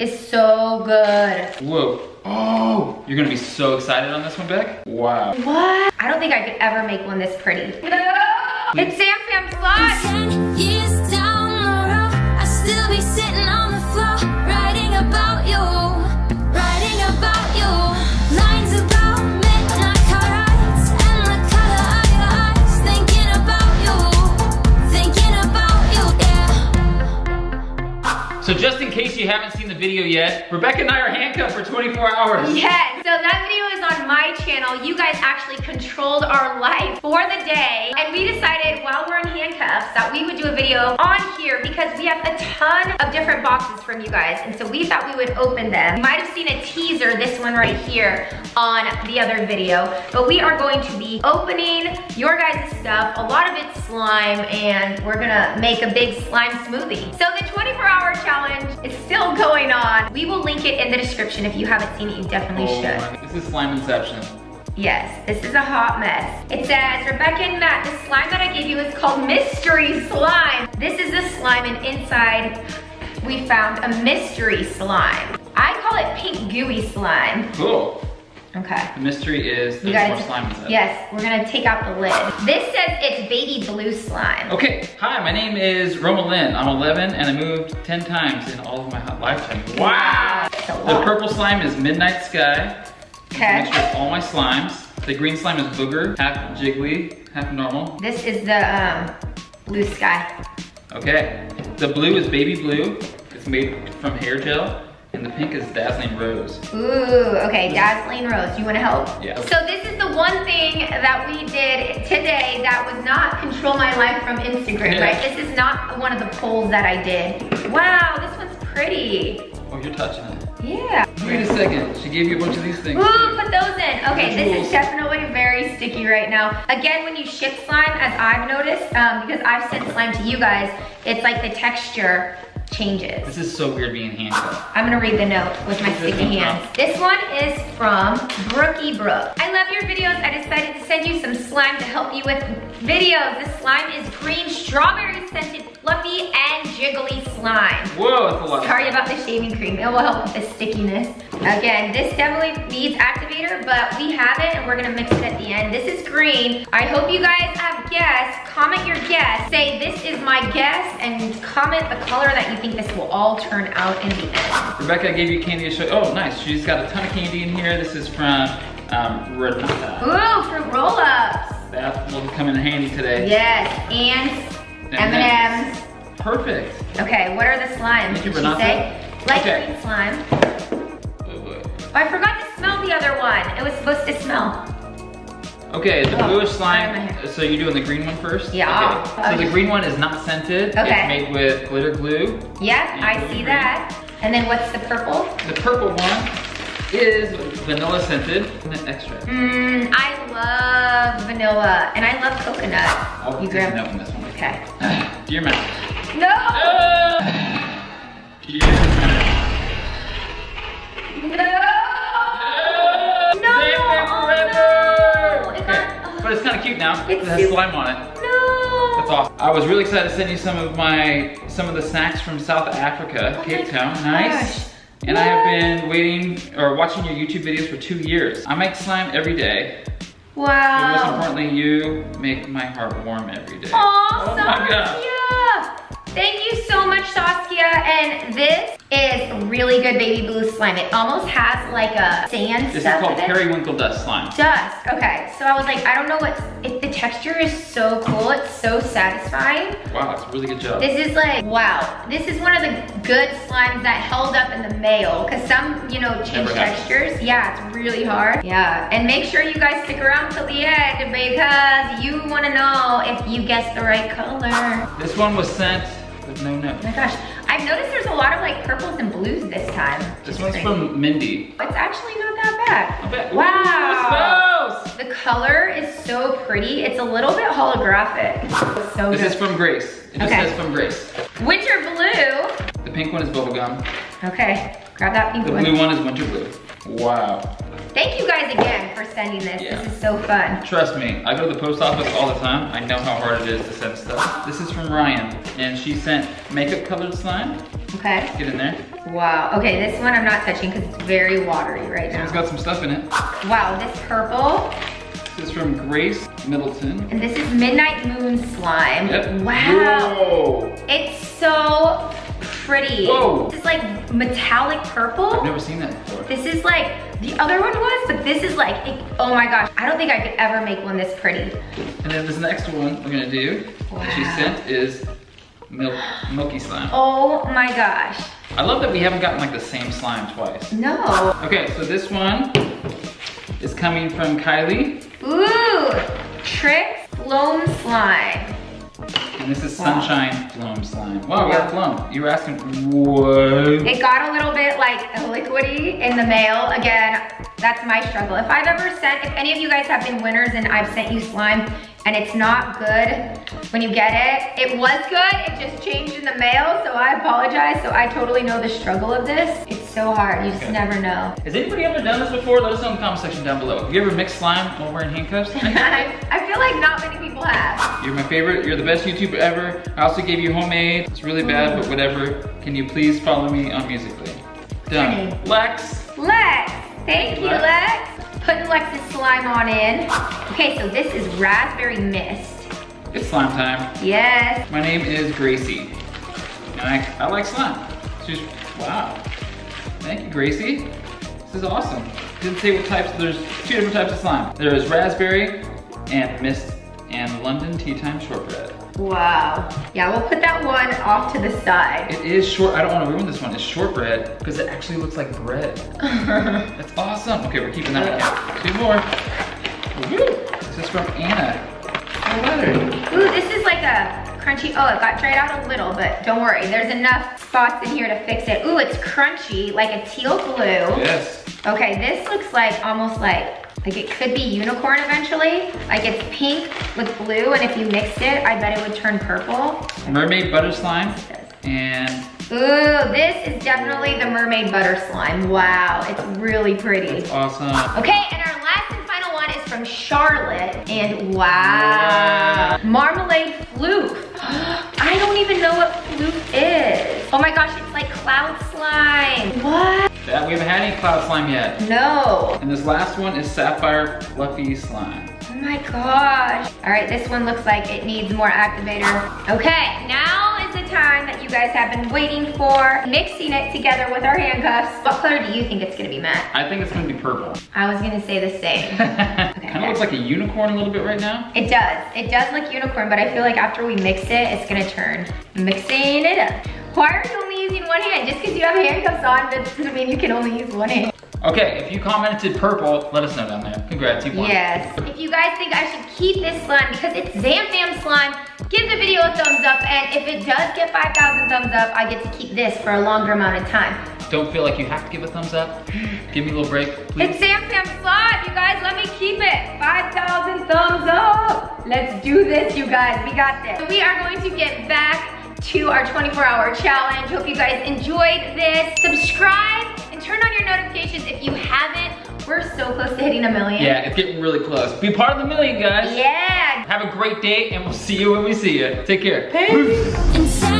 is so good. Whoa. Oh, you're gonna be so excited on this one, Beck? Wow. What? I don't think I could ever make one this pretty. No! It's Sam Fam Slime! You haven't seen the video yet, Rebecca and I are handcuffed for 24 hours. Yes, so that video is. You guys actually controlled our life for the day. And we decided while we're in handcuffs that we would do a video on here because we have a ton of different boxes from you guys. And so we thought we would open them. You might have seen a teaser, this one right here, on the other video. But we are going to be opening your guys' stuff. A lot of it's slime and we're gonna make a big slime smoothie. So the 24 hour challenge is still going on. We will link it in the description. If you haven't seen it, you definitely Oh should. This is slime inception. Yes, this is a hot mess. It says, Rebecca and Matt, the slime that I gave you is called mystery slime. This is the slime and inside we found a mystery slime. I call it pink gooey slime. Cool. Okay. The mystery is You there's more guys, slime inside. yes, we're gonna take out the lid. This says it's baby blue slime. Okay, hi, my name is Roma Lynn. I'm 11 and I moved 10 times in all of my hot lifetime. Wow! That's The purple slime is Midnight Sky. Okay. Of all my slimes. The green slime is Booger, half jiggly, half normal. This is the um, blue sky. Okay. The blue is Baby Blue. It's made from hair gel. And the pink is Dazzling Rose. Ooh, okay, dazzling rose. You wanna help? Yeah. So this is the one thing that we did today that was not control my life from Instagram, Yeah. right? This is not one of the polls that I did. Wow, this one's pretty. Oh, you're touching it. Yeah. Wait a second. She gave you a bunch of these things. Ooh, put those in. Okay, this is definitely very sticky right now. Again, when you ship slime, as I've noticed, um, because I've sent slime to you guys, it's like the texture changes. This is so weird being handcuffed. I'm gonna read the note with my sticky hands. This one is from Brookie Brook. I love your videos. I decided to send you some slime to help you with videos. This slime is green strawberry scented, fluffy and jiggly slime. Whoa, that's a lot. Sorry about the shaving cream. It will help with the stickiness. Again, this definitely needs activator, but we have it and we're gonna mix it at the end. This is green. I hope you guys have guessed. Comment your guess. Say this is my guess and comment the color that you think this will all turn out in the end. Rebecca gave you candy to show. Oh, nice. She's got a ton of candy in here. This is from um, Renata. Ooh, fruit roll-ups. That will come in handy today. Yes, and M&Ms. M&Ms. Perfect. Okay, what are the slimes? Thank you, Did she say? Light Okay. green slime. Oh. Oh, I forgot to smell the other one. It was supposed to smell. Okay, the Oh, bluish slime. So you're doing the green one first? Yeah. Okay. So Okay. the green one is not scented. Okay. It's made with glitter glue. Yep, I see green. that. And then what's the purple? The purple one is vanilla scented and extra. Mmm, I love vanilla and I love coconut. I'll You grab- this one. Okay. Dear mouth. No! Dear cute now. It's it has super- slime on it. No! That's awesome. I was really excited to send you some of my some of the snacks from South Africa, Oh Cape my Town. gosh. Nice. And I have been waiting or watching your YouTube videos for two years. I make slime every day. Wow. But most importantly, you make my heart warm every day. Aw, oh my gosh. Saskia! Thank you so much, Saskia. And this is really good baby blue slime. It almost has like a sand This is called periwinkle dust slime. Dust. Okay, so I was like, I don't know what. It, the texture is so cool. It's so satisfying. Wow, that's a really good job. This is like, wow. This is one of the good slimes that held up in the mail. Cause some, you know, change textures. Yeah, it's really hard. Yeah, and make sure you guys stick around till the end because you wanna know if you guessed the right color. This one was sent with no note. Oh my gosh, I've noticed there's a lot of like purples and blues this time. This one's crazy. from Mindy. It's actually not that bad. Wow. Ooh. The color is so pretty. It's a little bit holographic. So This good. is from Grace. It just Okay. says from Grace. Winter blue. The pink one is bubblegum. Okay, grab that pink The one. The blue one is winter blue. Wow. Thank you guys again for sending this. Yeah. This is so fun. Trust me, I go to the post office all the time. I know how hard it is to send stuff. This is from Ryan, and she sent makeup colored slime. Okay. Get in there. Wow. Okay, this one I'm not touching because it's very watery right now. It's got some stuff in it. Wow, this purple. This is from Grace Middleton. And this is Midnight Moon Slime. Yep. Wow. Whoa. It's so pretty. Whoa. This is like metallic purple. I've never seen that before. This is like, the other one was, but this is like, it- oh my gosh. I don't think I could ever make one this pretty. And then this next one we're gonna do that she sent is milk, milky slime. Oh my gosh. I love that we haven't gotten like the same slime twice. No. Okay, so this one is coming from Kylie, Ooh, Trix Loam Slime. And this is Sunshine Floam Slime. Wow, a floam. You were asking, what? It got a little bit like liquidy in the mail. Again, that's my struggle. If I've ever sent, if any of you guys have been winners and I've sent you slime and it's not good when you get it, it was good, it just changed in the mail, so I apologize. So I totally know the struggle of this. It's so hard, you just never know. Has anybody ever done this before? Let us know in the comment section down below. Have you ever mixed slime while wearing handcuffs? I, feel like not many people have. You're my favorite. You're the best YouTuber ever. I also gave you homemade. It's really bad, but whatever. Can you please follow me on Musical.ly? Done. Lex. Lex, thank you, Lex. Putting Lex's slime on in. Okay, so this is raspberry mist. It's slime time. Yes. My name is Gracie. And I, I like slime. She's, wow. Thank you, Gracie. This is awesome. Didn't say what types, there's two different types of slime. There is raspberry and mist and London tea time shortbread. Wow. Yeah, we'll put that one off to the side. It is short, I don't wanna ruin this one. It's shortbread because it actually looks like bread. That's awesome. Okay, we're keeping that one. Two more. This is from Anna. A letter. Ooh, this is like a crunchy, oh, it got dried out a little, but don't worry, there's enough spots in here to fix it. Ooh, it's crunchy, like a teal blue. Yes. Okay, this looks like almost like, like it could be unicorn eventually. Like it's pink with blue, and if you mixed it, I bet it would turn purple. Mermaid butter slime and Ooh, this is definitely the mermaid butter slime. Wow, it's really pretty. awesome. Okay, and our last and final one is from Charlotte, and wow, marmalade fluke. I don't even know what fluke is. Oh my gosh, it's like cloud slime. What? That, we haven't had any cloud slime yet. No. And this last one is sapphire fluffy slime. Oh my gosh. All right, this one looks like it needs more activator. Okay, now is the time that you guys have been waiting for. Mixing it together with our handcuffs. What color do you think it's gonna be, Matt? I think it's gonna be purple. I was gonna say the same. kind of looks like a unicorn a little bit right now. It does. It does look unicorn, but I feel like after we mix it, it's gonna turn. Mixing it up. Why are you using one hand? Just because you have handcuffs on doesn't mean you can only use one hand. Okay, if you commented purple, let us know down there. Congrats, you won. Yes. If you guys think I should keep this slime because it's Zamfam slime, give the video a thumbs up. And if it does get 5,000 thumbs up, I get to keep this for a longer amount of time. Don't feel like you have to give a thumbs up. Give me a little break, please. It's Zamfam slime, you guys. Let me keep it. 5,000 thumbs up. Let's do this, you guys. We got this. We are going to get back to our 24 hour challenge. Hope you guys enjoyed this. Subscribe and turn on your notifications if you haven't. We're so close to hitting a million. Yeah, it's getting really close. Be part of the million, guys. Yeah. Have a great day, and we'll see you when we see you. Take care. Peace. And say